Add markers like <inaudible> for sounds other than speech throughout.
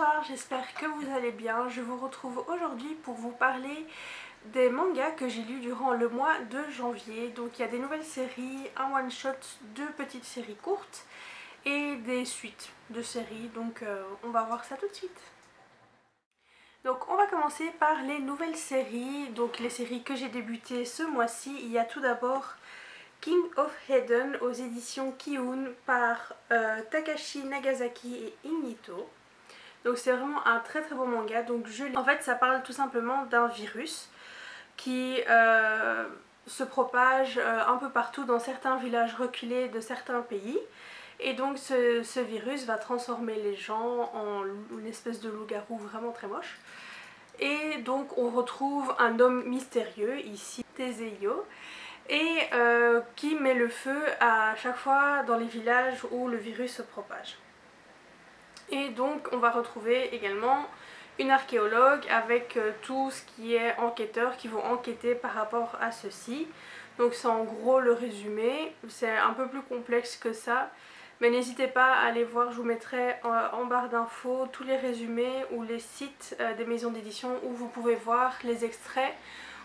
Bonsoir, j'espère que vous allez bien. Je vous retrouve aujourd'hui pour vous parler des mangas que j'ai lus durant le mois de janvier. Donc il y a des nouvelles séries, un one-shot, deux petites séries courtes et des suites de séries. Donc euh, on va voir ça tout de suite. Donc on va commencer par les nouvelles séries, donc les séries que j'ai débutées ce mois-ci. Il y a tout d'abord King of Heaven aux éditions Kiun par euh, Takashi Nagasaki et Inito. Donc c'est vraiment un très très beau manga. Donc je... En fait ça parle tout simplement d'un virus qui euh, se propage euh, un peu partout dans certains villages reculés de certains pays. Et donc ce, virus va transformer les gens en une espèce de loup-garou vraiment très moche. Et donc on retrouve un homme mystérieux ici, Tezeyo, et euh, qui met le feu à chaque fois dans les villages où le virus se propage. Et donc on va retrouver également une archéologue avec euh, tout ce qui est enquêteurs qui vont enquêter par rapport à ceci. Donc c'est en gros le résumé, c'est un peu plus complexe que ça. Mais n'hésitez pas à aller voir, je vous mettrai en barre d'infos tous les résumés ou les sites euh, des maisons d'édition où vous pouvez voir les extraits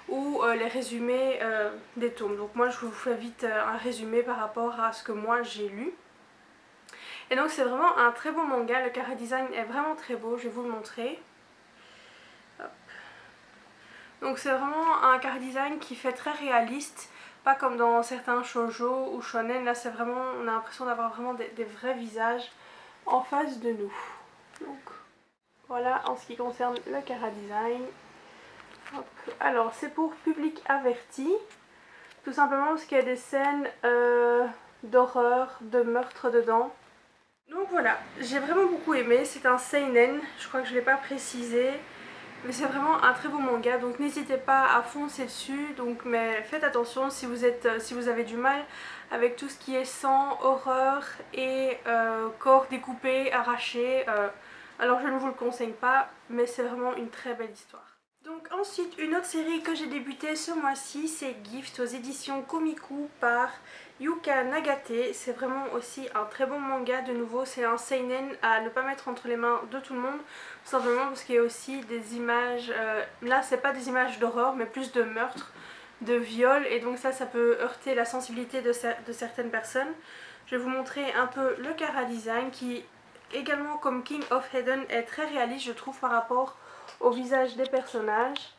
ou euh, les résumés euh, des tomes. Donc moi je vous fais vite euh, un résumé par rapport à ce que moi j'ai lu. Et donc c'est vraiment un très beau manga, le cara design est vraiment très beau, je vais vous le montrer. Donc c'est vraiment un cara design qui fait très réaliste, pas comme dans certains shoujo ou shonen, là c'est vraiment, on a l'impression d'avoir vraiment des, vrais visages en face de nous. Donc voilà en ce qui concerne le cara design. Alors c'est pour public averti, tout simplement parce qu'il y a des scènes euh, d'horreur, de meurtre dedans. Donc voilà, j'ai vraiment beaucoup aimé, c'est un seinen, je crois que je ne l'ai pas précisé, mais c'est vraiment un très beau manga, donc n'hésitez pas à foncer dessus, donc, mais faites attention si vous, vous avez du mal avec tout ce qui est sang, horreur et euh, corps découpé, arraché, euh, alors je ne vous le conseille pas, mais c'est vraiment une très belle histoire. Donc ensuite, une autre série que j'ai débutée ce mois-ci, c'est Gift aux éditions Komiku par Yuka Nagate. C'est vraiment aussi un très bon manga, de nouveau c'est un seinen à ne pas mettre entre les mains de tout le monde, tout simplement parce qu'il y a aussi des images, euh, là c'est pas des images d'horreur mais plus de meurtre, de viol et donc ça ça peut heurter la sensibilité de, certaines personnes. Je vais vous montrer un peu le cara design qui également comme King of Heaven est très réaliste je trouve par rapport au visage des personnages.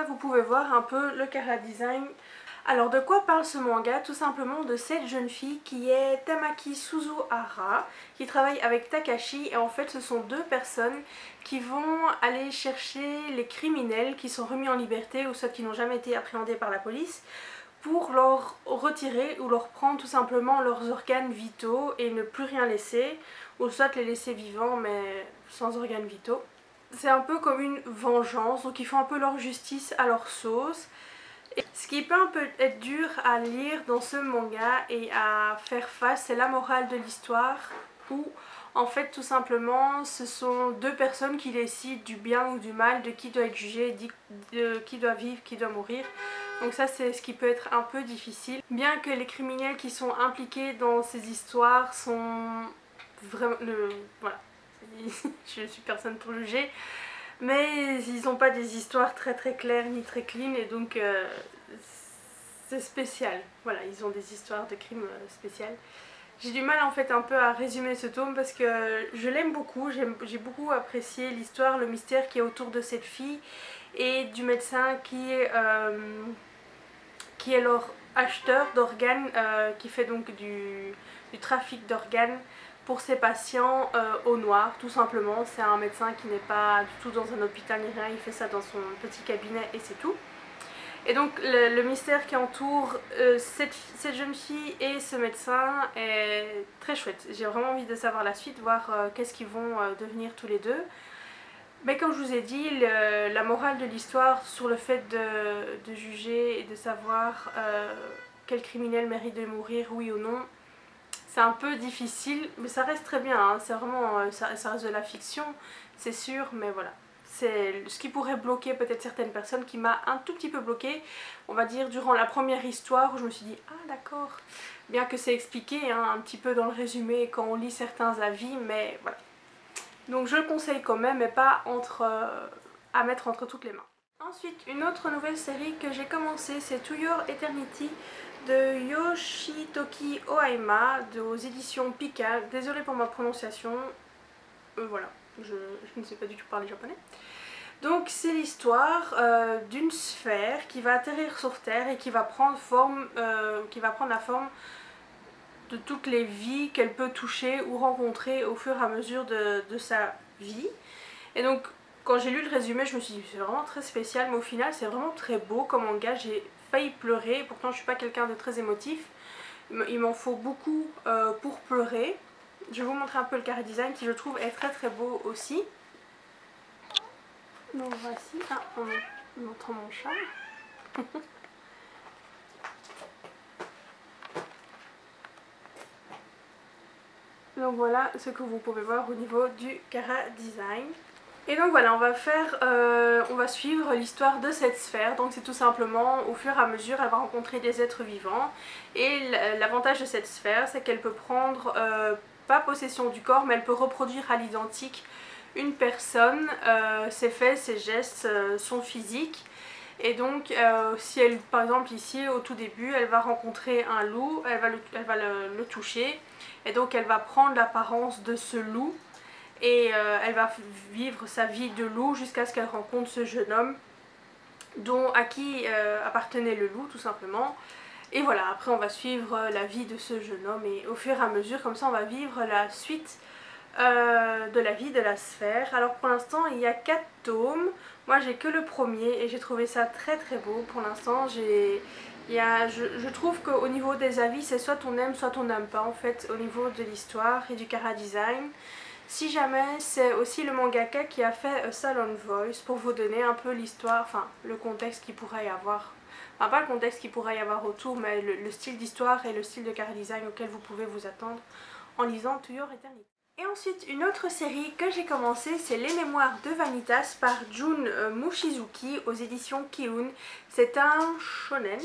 Vous pouvez voir un peu le cara design. Alors de quoi parle ce manga? Tout simplement de cette jeune fille qui est Tamaki Suzuhara qui travaille avec Takashi et en fait ce sont deux personnes qui vont aller chercher les criminels qui sont remis en liberté ou ceux qui n'ont jamais été appréhendés par la police pour leur retirer ou leur prendre tout simplement leurs organes vitaux et ne plus rien laisser ou soit les laisser vivants mais sans organes vitaux. C'est un peu comme une vengeance donc ils font un peu leur justice à leur sauce ce qui peut un peu être dur à lire dans ce manga et à faire face, c'est la morale de l'histoire où en fait tout simplement ce sont deux personnes qui décident du bien ou du mal, de qui doit être jugé, de qui doit vivre, qui doit mourir. Donc ça c'est ce qui peut être un peu difficile. Bien que les criminels qui sont impliqués dans ces histoires sont vraiment... Voilà, <laughs> je suis personne pour juger mais ils n'ont pas des histoires très très claires ni très clean et donc euh, c'est spécial. Voilà, ils ont des histoires de crimes euh, spéciales. J'ai du mal en fait un peu à résumer ce tome parce que je l'aime beaucoup, j'ai beaucoup apprécié l'histoire, le mystère qui est autour de cette fille et du médecin qui est, euh, qui est leur acheteur d'organes, qui fait donc du, du trafic d'organes pour ses patients euh, au noir tout simplement. C'est un médecin qui n'est pas du tout dans un hôpital ni rien, il fait ça dans son petit cabinet et c'est tout. Et donc le, mystère qui entoure euh, cette, cette, jeune fille et ce médecin est très chouette. J'ai vraiment envie de savoir la suite, voir euh, qu'est-ce qu'ils vont devenir tous les deux. Mais comme je vous ai dit, la morale de l'histoire sur le fait de, de, juger et de savoir quel criminel mérite de mourir, oui ou non, c'est un peu difficile, mais ça reste très bien, hein. c'est vraiment, euh, ça, reste de la fiction, c'est sûr, mais voilà. c'est ce qui pourrait bloquer peut-être certaines personnes, qui m'a un tout petit peu bloqué, on va dire, durant la première histoire où je me suis dit « Ah d'accord !» Bien que c'est expliqué hein, un petit peu dans le résumé quand on lit certains avis, mais voilà. Donc je le conseille quand même, mais pas entre, euh, à mettre entre toutes les mains. Ensuite, une autre nouvelle série que j'ai commencé, c'est To Your Eternity de Yoshitoki Ohaima, aux éditions Pika. Désolée pour ma prononciation, euh, voilà, je, ne sais pas du tout parler japonais. Donc c'est l'histoire euh, d'une sphère qui va atterrir sur Terre et qui va prendre forme, euh, qui va prendre la forme de toutes les vies qu'elle peut toucher ou rencontrer au fur et à mesure de, sa vie. Et donc quand j'ai lu le résumé, je me suis dit c'est vraiment très spécial, mais au final c'est vraiment très beau comme manga. Failli pleurer, pourtant je suis pas quelqu'un de très émotif. Il m'en faut beaucoup euh, pour pleurer. Je vais vous montrer un peu le carré design qui je trouve est très très beau aussi. Donc voici, ah, on mon chat. <laughs> Donc voilà ce que vous pouvez voir au niveau du Cara Design. Et donc voilà, on va faire, euh, on va suivre l'histoire de cette sphère. Donc c'est tout simplement, au fur et à mesure, elle va rencontrer des êtres vivants. Et l'avantage de cette sphère, c'est qu'elle peut prendre, euh, pas possession du corps, mais elle peut reproduire à l'identique une personne, euh, ses faits, ses gestes, son physique. Et donc, si elle, par exemple ici, au tout début, elle va rencontrer un loup, elle va elle va le toucher. Et donc elle va prendre l'apparence de ce loup et euh, elle va vivre sa vie de loup jusqu'à ce qu'elle rencontre ce jeune homme dont, à qui euh, appartenait le loup tout simplement. Et voilà, après on va suivre la vie de ce jeune homme et au fur et à mesure, comme ça on va vivre la suite euh, de la vie de la sphère. Alors pour l'instant il y a 4 tomes, moi j'ai que le premier et j'ai trouvé ça très très beau pour l'instant. Je, je trouve qu'au niveau des avis c'est soit on aime soit on n'aime pas en fait au niveau de l'histoire et du cara design. Si jamais, c'est aussi le mangaka qui a fait Salon Voice pour vous donner un peu l'histoire, enfin le contexte qui pourrait y avoir. Enfin pas le contexte qui pourrait y avoir autour, mais le, style d'histoire et le style de car design auquel vous pouvez vous attendre en lisant Your Eternity. Et ensuite, une autre série que j'ai commencé, c'est Les Mémoires de Vanitas par Jun euh, Mushizuki aux éditions Kiun. C'est un shonen.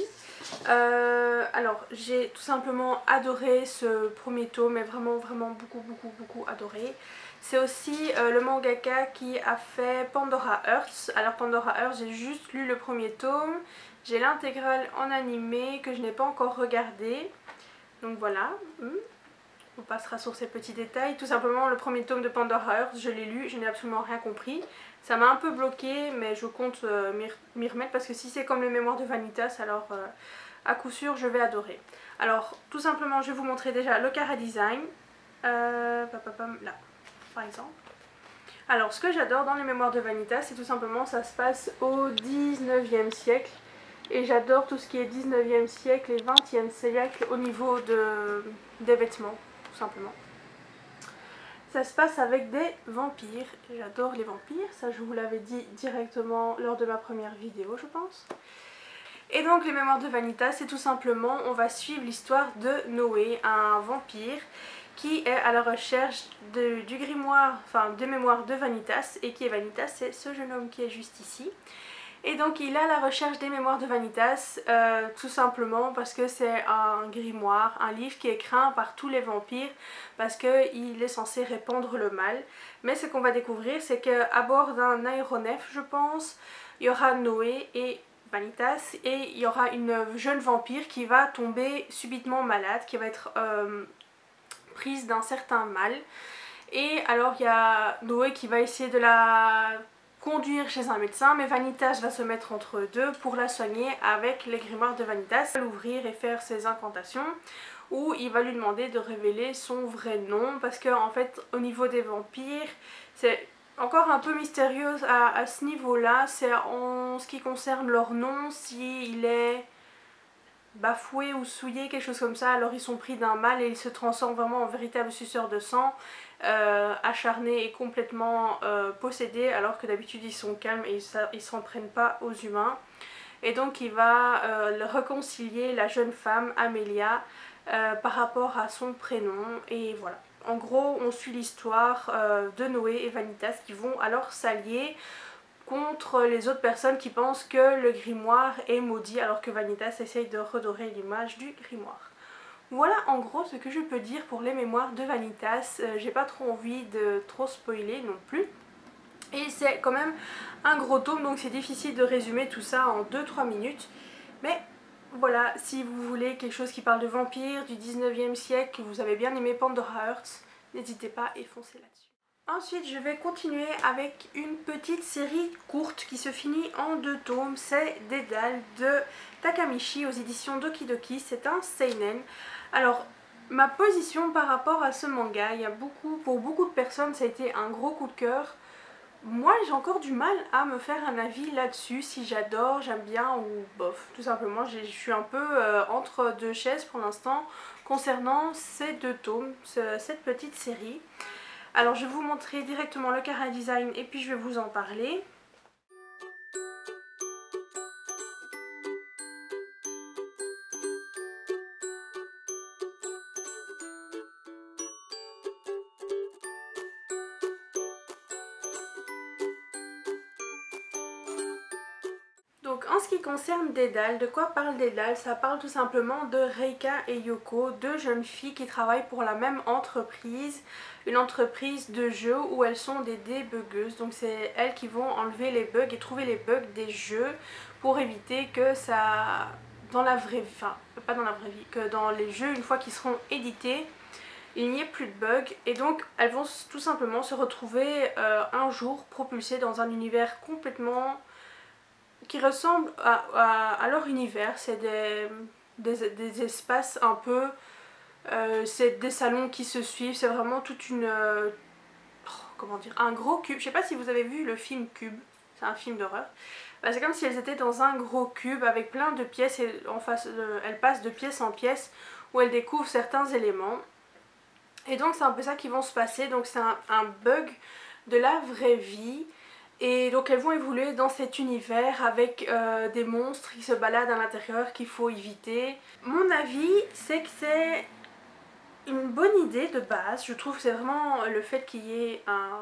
Euh, alors, j'ai tout simplement adoré ce premier tome, mais vraiment, vraiment beaucoup, beaucoup, beaucoup adoré. C'est aussi euh, le mangaka qui a fait Pandora Earth. Alors Pandora Earth, j'ai juste lu le premier tome. J'ai l'intégrale en animé que je n'ai pas encore regardé. Donc voilà. Hmm. On passera sur ces petits détails. Tout simplement, le premier tome de Pandora Earth, je l'ai lu, je n'ai absolument rien compris. Ça m'a un peu bloqué, mais je compte euh, m'y remettre parce que si c'est comme les mémoires de Vanitas, alors euh, à coup sûr, je vais adorer. Alors, tout simplement, je vais vous montrer déjà le cara design. Euh, là, par exemple. Alors, ce que j'adore dans les mémoires de Vanitas, c'est tout simplement, ça se passe au 19e siècle. Et j'adore tout ce qui est 19e siècle et 20e siècle au niveau de, des vêtements simplement. Ça se passe avec des vampires. J'adore les vampires, ça je vous l'avais dit directement lors de ma première vidéo je pense. Et donc les mémoires de Vanitas, c'est tout simplement, on va suivre l'histoire de Noé, un vampire qui est à la recherche du grimoire, enfin des mémoires de Vanitas. Et qui est Vanitas C'est ce jeune homme qui est juste ici. Et donc il a la recherche des mémoires de Vanitas, euh, tout simplement parce que c'est un grimoire, un livre qui est craint par tous les vampires parce qu'il est censé répandre le mal. Mais ce qu'on va découvrir, c'est qu'à bord d'un aéronef, je pense, il y aura Noé et Vanitas et il y aura une jeune vampire qui va tomber subitement malade, qui va être euh, prise d'un certain mal. Et alors il y a Noé qui va essayer de la conduire chez un médecin, mais Vanitas va se mettre entre deux pour la soigner avec les grimoires de Vanitas, l'ouvrir et faire ses incantations, ou il va lui demander de révéler son vrai nom, parce que en fait au niveau des vampires, c'est encore un peu mystérieux à, ce niveau-là, c'est en ce qui concerne leur nom, s'il est bafoué ou souillé, quelque chose comme ça, alors ils sont pris d'un mal et ils se transforment vraiment en véritable suceur de sang, euh, acharnés et complètement euh, possédés, alors que d'habitude ils sont calmes et ils s'en prennent pas aux humains. Et donc il va euh, réconcilier la jeune femme Amélia par rapport à son prénom et voilà. En gros on suit l'histoire de Noé et Vanitas qui vont alors s'allier contre les autres personnes qui pensent que le grimoire est maudit alors que Vanitas essaye de redorer l'image du grimoire. Voilà en gros ce que je peux dire pour les mémoires de Vanitas. Euh, j'ai pas trop envie de trop spoiler non plus. Et c'est quand même un gros tome donc c'est difficile de résumer tout ça en 2-3 minutes. Mais voilà, si vous voulez quelque chose qui parle de vampires du 19e siècle, vous avez bien aimé Pandora Hearts, n'hésitez pas et foncez là-dessus. Ensuite, je vais continuer avec une petite série courte qui se finit en deux tomes. C'est Dédale de Takamichi aux éditions Doki Doki. C'est un seinen. Alors, ma position par rapport à ce manga, il y a beaucoup, pour beaucoup de personnes, ça a été un gros coup de cœur. Moi, j'ai encore du mal à me faire un avis là-dessus, si j'adore, j'aime bien ou bof. Tout simplement, je suis un peu euh, entre deux chaises pour l'instant concernant ces deux tomes, cette petite série. Alors, je vais vous montrer directement le cara design et puis je vais vous en parler. De quoi parle Dédale Ça parle tout simplement de Reika et Yoko, deux jeunes filles qui travaillent pour la même entreprise, une entreprise de jeux où elles sont des débuggeuses. Donc c'est elles qui vont enlever les bugs et trouver les bugs des jeux pour éviter que ça, dans la vraie vie, enfin pas dans la vraie vie, que dans les jeux une fois qu'ils seront édités, il n'y ait plus de bugs et donc elles vont tout simplement se retrouver euh, un jour propulsées dans un univers complètement qui ressemble à, leur univers. C'est des, des, espaces un peu... Euh, c'est des salons qui se suivent. C'est vraiment toute une... Euh, oh, comment dire Un gros cube. Je sais pas si vous avez vu le film Cube. C'est un film d'horreur. Bah, c'est comme si elles étaient dans un gros cube avec plein de pièces. Et en face, elles passent de pièce en pièce où elles découvrent certains éléments. Et donc c'est un peu ça qui va se passer. Donc c'est un bug de la vraie vie et donc elles vont évoluer dans cet univers avec euh, des monstres qui se baladent à l'intérieur qu'il faut éviter. Mon avis c'est que c'est une bonne idée de base. Je trouve que c'est vraiment le fait qu'il y ait un,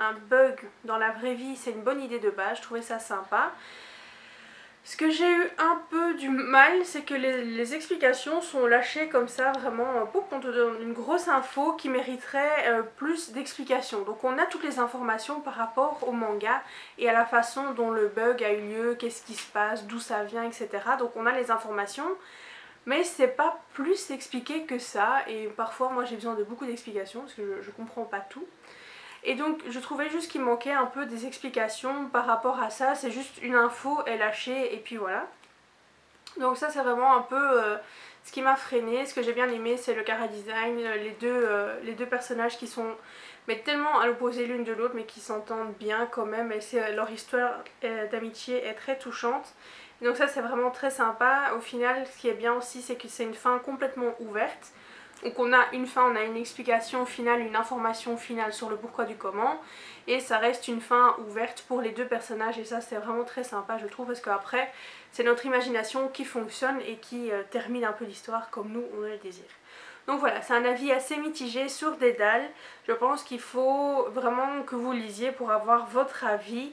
un bug dans la vraie vie, c'est une bonne idée de base. Je trouvais ça sympa. Ce que j'ai eu un peu du mal, c'est que les, explications sont lâchées comme ça, vraiment, pour qu'on te donne une grosse info qui mériterait euh, plus d'explications. Donc on a toutes les informations par rapport au manga et à la façon dont le bug a eu lieu, qu'est-ce qui se passe, d'où ça vient, etc. Donc on a les informations, mais c'est pas plus expliqué que ça. Et parfois moi j'ai besoin de beaucoup d'explications parce que je, je comprends pas tout. Et donc je trouvais juste qu'il manquait un peu des explications par rapport à ça. C'est juste une info est lâchée et puis voilà. Donc ça c'est vraiment un peu euh, ce qui m'a freiné. Ce que j'ai bien aimé c'est le cara design, les deux, euh, les deux personnages qui sont mais tellement à l'opposé l'une de l'autre mais qui s'entendent bien quand même. Et euh, leur histoire d'amitié est très touchante. donc ça c'est vraiment très sympa. Au final ce qui est bien aussi c'est que c'est une fin complètement ouverte. Donc on a une fin, on a une explication finale, une information finale sur le pourquoi du comment. Et ça reste une fin ouverte pour les deux personnages et ça c'est vraiment très sympa je trouve parce qu'après c'est notre imagination qui fonctionne et qui euh, termine un peu l'histoire comme nous on le désire. Donc voilà, c'est un avis assez mitigé sur Dédale. Je pense qu'il faut vraiment que vous lisiez pour avoir votre avis.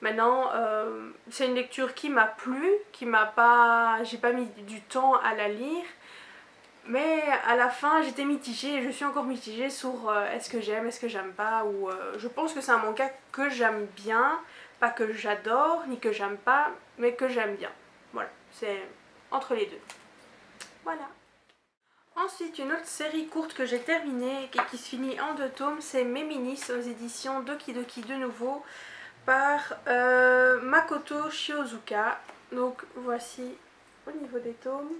Maintenant, euh, c'est une lecture qui m'a plu, qui m'a pas... J'ai pas mis du temps à la lire. Mais à la fin j'étais mitigée et je suis encore mitigée sur euh, est-ce que j'aime, est-ce que j'aime pas ou euh, je pense que c'est un manga que j'aime bien, pas que j'adore ni que j'aime pas, mais que j'aime bien. Voilà, c'est entre les deux. Voilà. Ensuite, une autre série courte que j'ai terminée et qui se finit en deux tomes, c'est Meminis aux éditions Doki Doki de nouveau par euh, Makoto Shiozuka. Donc voici au niveau des tomes.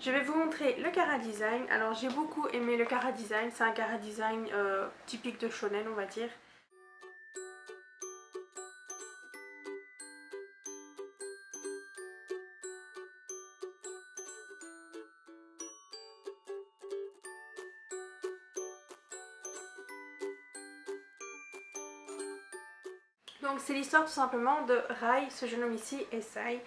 Je vais vous montrer le Cara Design. Alors j'ai beaucoup aimé le Cara Design. C'est un Cara Design euh, typique de shonen on va dire. Donc c'est l'histoire tout simplement de Rai, ce jeune homme ici, et Sai,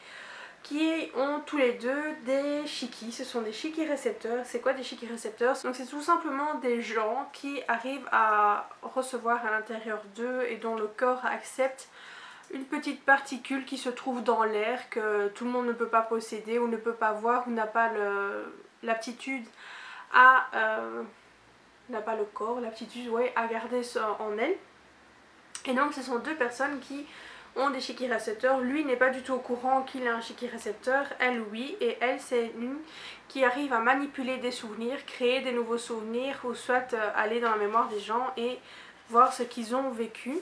qui ont tous les deux des shiki, ce sont des shiki récepteurs. C'est quoi des shiki récepteurs? Donc c'est tout simplement des gens qui arrivent à recevoir à l'intérieur d'eux et dont le corps accepte une petite particule qui se trouve dans l'air que tout le monde ne peut pas posséder ou ne peut pas voir ou n'a pas l'aptitude à... Euh, n'a pas le corps, l'aptitude ouais, à garder en elle. Et donc ce sont deux personnes qui ont des Shiki récepteurs. Lui n'est pas du tout au courant qu'il a un Shiki récepteur, elle oui, et elle c'est une qui arrive à manipuler des souvenirs, créer des nouveaux souvenirs ou soit euh, aller dans la mémoire des gens et voir ce qu'ils ont vécu.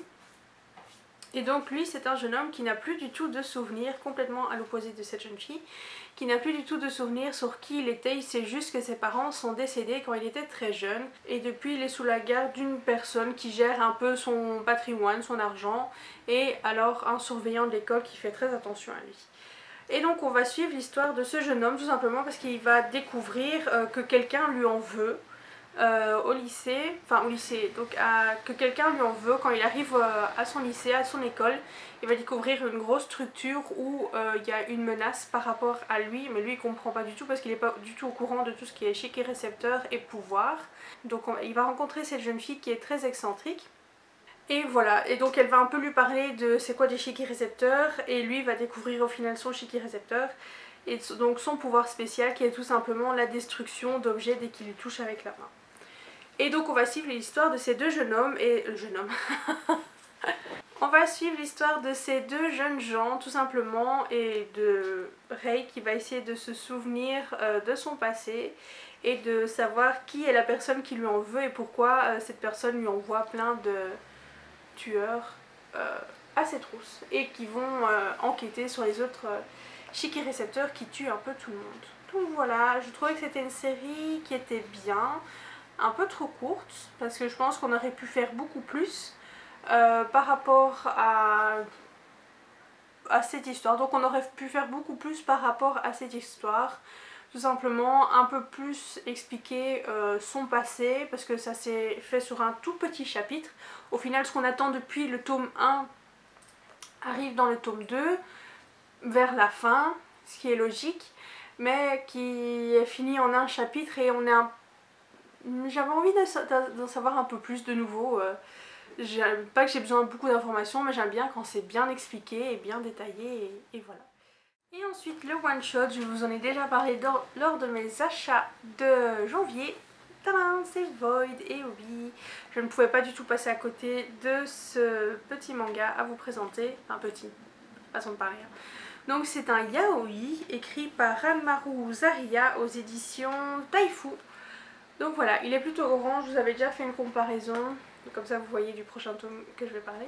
Et donc lui c'est un jeune homme qui n'a plus du tout de souvenirs, complètement à l'opposé de cette jeune fille, qui n'a plus du tout de souvenirs sur qui il était, il sait juste que ses parents sont décédés quand il était très jeune. Et depuis il est sous la garde d'une personne qui gère un peu son patrimoine, son argent et alors un surveillant de l'école qui fait très attention à lui. Et donc on va suivre l'histoire de ce jeune homme tout simplement parce qu'il va découvrir euh, que quelqu'un lui en veut euh, au lycée, enfin au lycée, donc que quelqu'un lui en veut quand il arrive euh, à son lycée, à son école, il va découvrir une grosse structure où euh, il y a une menace par rapport à lui, mais lui il comprend pas du tout parce qu'il n'est pas du tout au courant de tout ce qui est et récepteur et pouvoir. Donc il va rencontrer cette jeune fille qui est très excentrique. Et voilà, et donc elle va un peu lui parler de c'est quoi des chic récepteurs et lui va découvrir au final son chic récepteur et donc son pouvoir spécial qui est tout simplement la destruction d'objets dès qu'il les touche avec la main. Et donc on va suivre l'histoire de ces deux jeunes hommes et... le jeune homme <laughs> On va suivre l'histoire de ces deux jeunes gens tout simplement et de Ray qui va essayer de se souvenir euh, de son passé et de savoir qui est la personne qui lui en veut et pourquoi euh, cette personne lui envoie plein de tueurs euh, à ses trousses et qui vont enquêter sur les autres chiquis récepteurs qui tuent un peu tout le monde. Donc voilà, je trouvais que c'était une série qui était bien un peu trop courte parce que je pense qu'on aurait pu faire beaucoup plus euh, par rapport à, cette histoire. Donc on aurait pu faire beaucoup plus par rapport à cette histoire. Tout simplement un peu plus expliquer euh, son passé parce que ça s'est fait sur un tout petit chapitre. Au final ce qu'on attend depuis le tome 1 arrive dans le tome 2 vers la fin, ce qui est logique mais qui est fini en un chapitre et on est un j'avais envie d'en savoir un peu plus de nouveau. Euh, pas que j'ai besoin de beaucoup d'informations, mais j'aime bien quand c'est bien expliqué et bien détaillé, et, voilà. Et ensuite, le one shot, je vous en ai déjà parlé lors de mes achats de janvier. Tadam, c'est Void, et oui, je ne pouvais pas du tout passer à côté de ce petit manga à vous présenter. Enfin, petit, façon de parler. Donc c'est un yaoi écrit par Ranmaru Zaria aux éditions Taifu. Donc voilà, il est plutôt orange, je vous avais déjà fait une comparaison, comme ça vous voyez du prochain tome que je vais parler.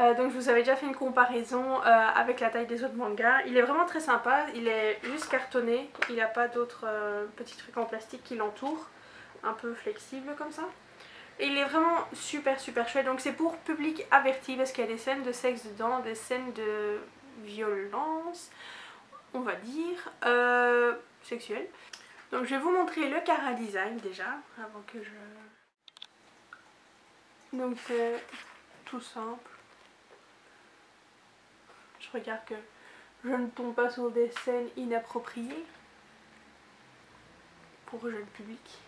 Euh, donc je vous avais déjà fait une comparaison euh, avec la taille des autres mangas. Il est vraiment très sympa, il est juste cartonné, il n'a pas d'autres euh, petits trucs en plastique qui l'entourent, un peu flexible comme ça. Et il est vraiment super super chouette, donc c'est pour public averti parce qu'il y a des scènes de sexe dedans, des scènes de violence, on va dire, sexuelle. Donc je vais vous montrer le Cara Design déjà, avant que je... Donc c'est tout simple. Je regarde que je ne tombe pas sur des scènes inappropriées pour le jeune public.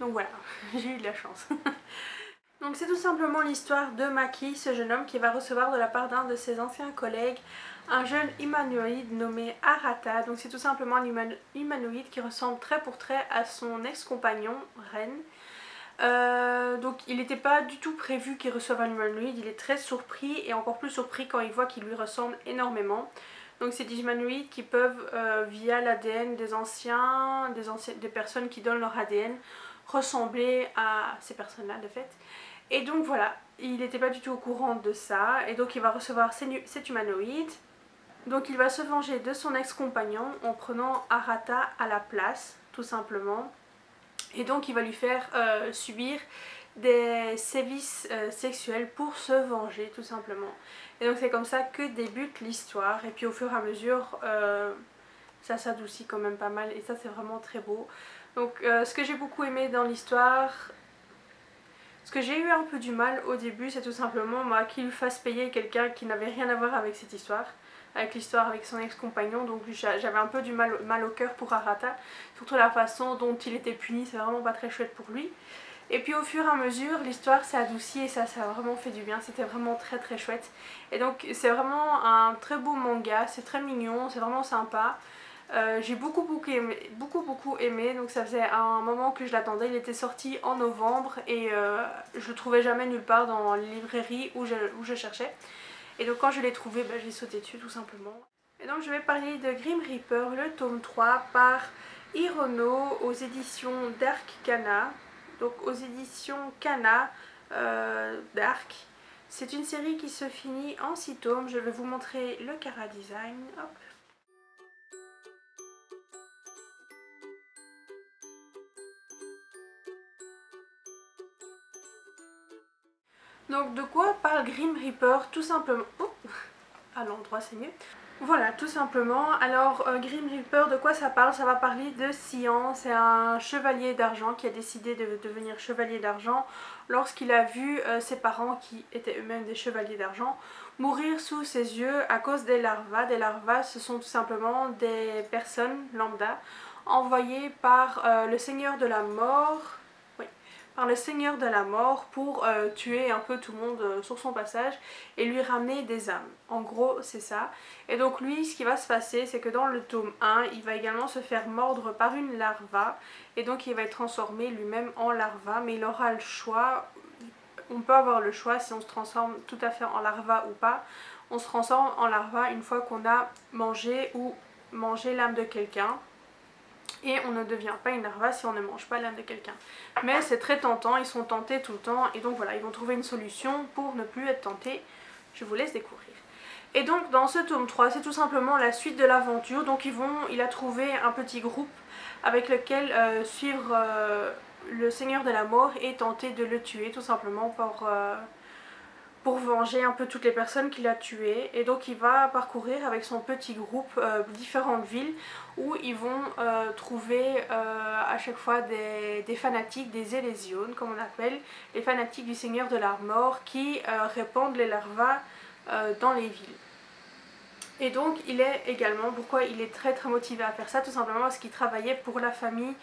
Donc voilà, <laughs> j'ai eu de la chance. <laughs> Donc c'est tout simplement l'histoire de Maki, ce jeune homme qui va recevoir de la part d'un de ses anciens collègues un jeune humanoïde nommé Arata. Donc c'est tout simplement un humanoïde qui ressemble très pour très à son ex-compagnon Ren. Euh, donc il n'était pas du tout prévu qu'il reçoive un humanoïde, il est très surpris et encore plus surpris quand il voit qu'il lui ressemble énormément. Donc c'est des humanoïdes qui peuvent, euh, via l'ADN des anciens, des, anciens, des personnes qui donnent leur ADN, ressembler à ces personnes-là de fait. Et donc voilà, il n'était pas du tout au courant de ça et donc il va recevoir cet humanoïde. Donc il va se venger de son ex-compagnon en prenant Arata à la place, tout simplement. Et donc il va lui faire euh, subir des sévices euh, sexuels pour se venger, tout simplement. Et donc c'est comme ça que débute l'histoire. Et puis au fur et à mesure, euh, ça s'adoucit quand même pas mal. Et ça c'est vraiment très beau. Donc ce que j'ai beaucoup aimé dans l'histoire, ce que j'ai eu un peu du mal au début, c'est tout simplement qu'il fasse payer quelqu'un qui n'avait rien à voir avec cette histoire avec l'histoire avec son ex-compagnon donc j'avais un peu du mal, mal au cœur pour Arata surtout la façon dont il était puni c'est vraiment pas très chouette pour lui Et puis au fur et à mesure, l'histoire s'est adoucie et ça, ça a vraiment fait du bien. C'était vraiment très très chouette. Et donc c'est vraiment un très beau manga, c'est très mignon, c'est vraiment sympa. Euh, j'ai beaucoup beaucoup aimé, beaucoup beaucoup aimé, donc ça faisait un moment que je l'attendais, il était sorti en novembre et euh, je le trouvais jamais nulle part dans les librairies où je, où je cherchais. Et donc quand je l'ai trouvé, bah, j'ai sauté dessus tout simplement. Et donc je vais parler de Grim Reaper, le tome 3 par Hirono aux éditions Dark Kana. Donc aux éditions Kana euh, Dark. C'est une série qui se finit en 6 tomes. Je vais vous montrer le Kara Design. Hop. Donc de quoi Grim Reaper Tout simplement... Oh l'endroit c'est mieux. Voilà, tout simplement. Alors, euh, Grim Reaper, de quoi ça parle? Ça va parler de Sian. C'est un chevalier d'argent qui a décidé de devenir chevalier d'argent lorsqu'il a vu euh, ses parents, qui étaient eux-mêmes des chevaliers d'argent, mourir sous ses yeux à cause des larvas. Des larvas, ce sont tout simplement des personnes lambda envoyées par euh, le Seigneur de la Mort le Seigneur de la Mort pour euh, tuer un peu tout le monde euh, sur son passage et lui ramener des âmes. En gros, c'est ça. Et donc lui, ce qui va se passer, c'est que dans le tome 1, il va également se faire mordre par une larva et donc il va être transformé lui-même en larva, mais il aura le choix. On peut avoir le choix si on se transforme tout à fait en larva ou pas. On se transforme en larva une fois qu'on a mangé ou mangé l'âme de quelqu'un et on ne devient pas une larva si on ne mange pas l'âme de quelqu'un. Mais c'est très tentant, ils sont tentés tout le temps et donc voilà, ils vont trouver une solution pour ne plus être tentés. Je vous laisse découvrir. Et donc dans ce tome 3, c'est tout simplement la suite de l'aventure. Donc ils il a trouvé un petit groupe avec lequel euh, suivre euh, le Seigneur de la Mort et tenter de le tuer tout simplement pour... Euh, pour venger un peu toutes les personnes qu'il a tuées. Et donc il va parcourir avec son petit groupe euh, différentes villes où ils vont euh, trouver euh, à chaque fois des, fanatiques, des élésiones comme on appelle, les fanatiques du Seigneur de la Mort qui répandent les larvas dans les villes. Et donc il est également, pourquoi il est très très motivé à faire ça? Tout simplement parce qu'il travaillait pour la famille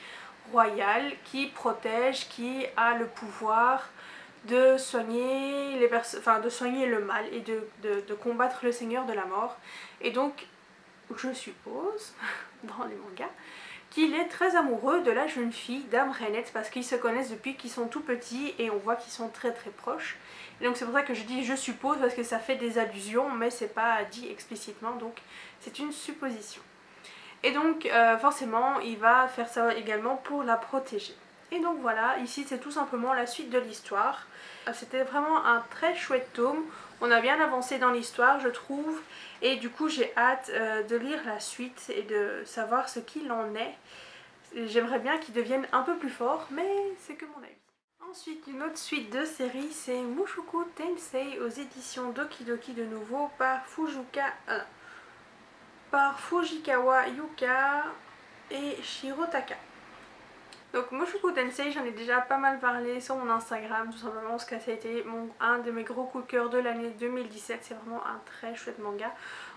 royale qui protège, qui a le pouvoir de soigner, les enfin, de soigner le mal et de, de, combattre le seigneur de la mort. Et donc, je suppose, <laughs> dans les mangas, qu'il est très amoureux de la jeune fille Dame Renette parce qu'ils se connaissent depuis qu'ils sont tout petits et on voit qu'ils sont très très proches. Et donc c'est pour ça que je dis je suppose parce que ça fait des allusions mais c'est pas dit explicitement donc c'est une supposition. Et donc euh, forcément il va faire ça également pour la protéger. Et donc voilà, ici c'est tout simplement la suite de l'histoire. Euh, c'était vraiment un très chouette tome. On a bien avancé dans l'histoire je trouve. Et du coup j'ai hâte euh, de lire la suite et de savoir ce qu'il en est. J'aimerais bien qu'il devienne un peu plus fort, mais c'est que mon avis. Ensuite, une autre suite de série, c'est Mushoku Tensei aux éditions Doki Doki de nouveau par Fujuka, euh, par Fujikawa Yuka et Shirotaka. Donc Mushoku Tensei, j'en ai déjà pas mal parlé sur mon Instagram, tout simplement parce que ça a été mon, un de mes gros coups de cœur de l'année 2017. C'est vraiment un très chouette manga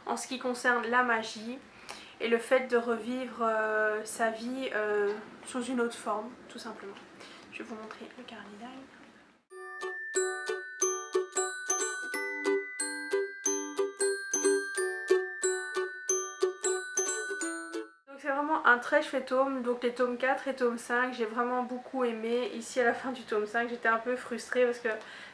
en ce qui concerne la magie et le fait de revivre euh, sa vie euh, sous une autre forme, tout simplement. Je vais vous montrer le cardinal. Très chouette tome, donc les tomes 4 et tome 5, j'ai vraiment beaucoup aimé. Ici à la fin du tome 5, j'étais un peu frustrée parce que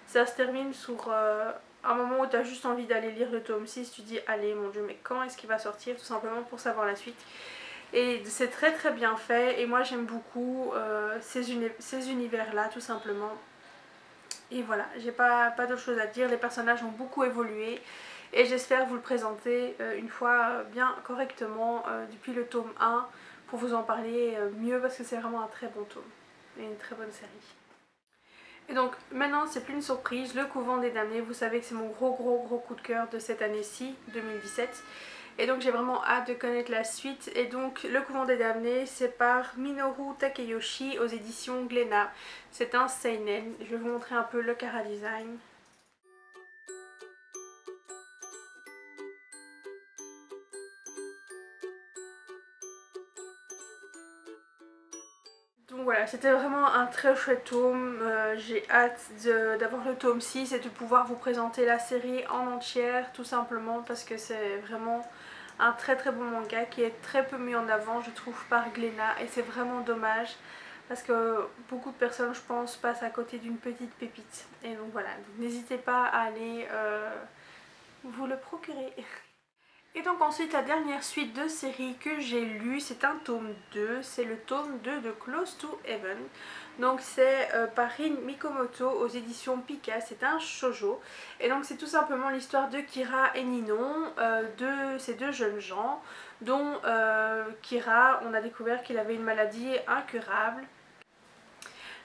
ça se termine sur euh, un moment où tu as juste envie d'aller lire le tome 6, tu dis allez mon dieu mais quand est-ce qu'il va sortir? Tout simplement pour savoir la suite. Et c'est très très bien fait et moi j'aime beaucoup euh, ces, ces univers là tout simplement. Et voilà, j'ai pas, pas d'autre chose à dire, les personnages ont beaucoup évolué et j'espère vous le présenter euh, une fois bien correctement depuis le tome 1 pour vous en parler euh, mieux parce que c'est vraiment un très bon tome et une très bonne série. Et donc maintenant c'est plus une surprise, le couvent des damnés, vous savez que c'est mon gros gros gros coup de cœur de cette année-ci, 2017. Et donc j'ai vraiment hâte de connaître la suite. Et donc le couvent des damnés c'est par Minoru Takeyoshi aux éditions Glénat. C'est un seinen, je vais vous montrer un peu le cara design. Donc voilà, c'était vraiment un très chouette tome. Euh, j'ai hâte d'avoir le tome 6 et de pouvoir vous présenter la série en entière, tout simplement parce que c'est vraiment un très très bon manga qui est très peu mis en avant, je trouve, par Glénat et c'est vraiment dommage parce que beaucoup de personnes, je pense, passent à côté d'une petite pépite. Et donc voilà, n'hésitez pas à aller euh, vous le procurer. <laughs> Et donc ensuite la dernière suite de série que j'ai lu c'est un tome 2, c'est le tome 2 de Close to Heaven. Donc c'est euh, par Rin Mikomoto aux éditions Pika, c'est un shoujo. Et donc c'est tout simplement l'histoire de Kira et Ninon, euh, de ces deux jeunes gens, dont euh, Kira, on a découvert qu'il avait une maladie incurable.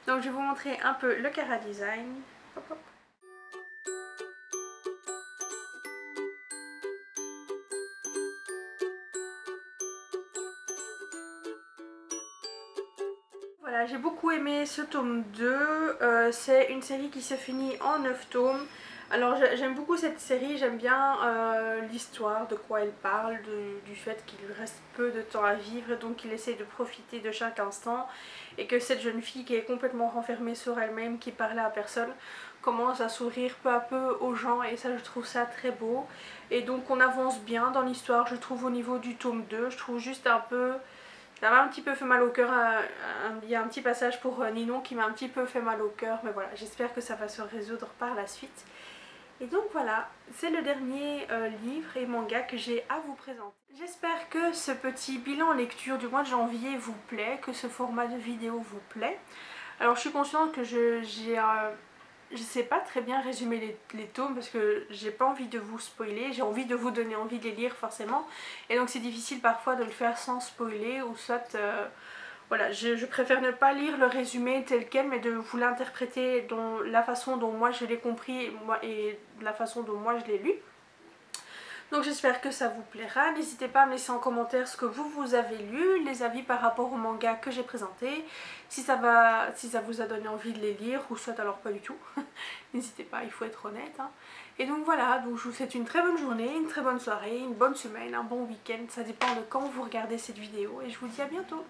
Donc je vais vous montrer un peu le Kara Design. Voilà, j'ai beaucoup aimé ce tome 2. Euh, c'est une série qui se finit en 9 tomes. Alors j'aime beaucoup cette série, j'aime bien euh, l'histoire, de quoi elle parle, du fait qu'il reste peu de temps à vivre, donc qu'il essaie de profiter de chaque instant et que cette jeune fille qui est complètement renfermée sur elle-même, qui parlait à personne, commence à sourire peu à peu aux gens et ça je trouve ça très beau. Et donc on avance bien dans l'histoire, je trouve au niveau du tome 2, je trouve juste un peu ça m'a un petit peu fait mal au cœur, euh, il y a un petit passage pour euh, Ninon qui m'a un petit peu fait mal au cœur, mais voilà, j'espère que ça va se résoudre par la suite. Et donc voilà, c'est le dernier euh, livre et manga que j'ai à vous présenter. J'espère que ce petit bilan lecture du mois de janvier vous plaît, que ce format de vidéo vous plaît. Alors je suis consciente que j'ai je sais pas très bien résumer les, tomes parce que j'ai pas envie de vous spoiler, j'ai envie de vous donner envie de les lire forcément. Et donc c'est difficile parfois de le faire sans spoiler ou soit euh, voilà je, préfère ne pas lire le résumé tel quel mais de vous l'interpréter dans la façon dont moi je l'ai compris et la façon dont moi je l'ai lu donc j'espère que ça vous plaira. N'hésitez pas à me laisser en commentaire ce que vous, vous avez lu, les avis par rapport au manga que j'ai présenté. Si ça, va, si ça vous a donné envie de les lire ou soit alors pas du tout. <laughs> N'hésitez pas, il faut être honnête. Hein. Et donc voilà, je vous souhaite une très bonne journée, une très bonne soirée, une bonne semaine, un bon week-end. Ça dépend de quand vous regardez cette vidéo et je vous dis à bientôt.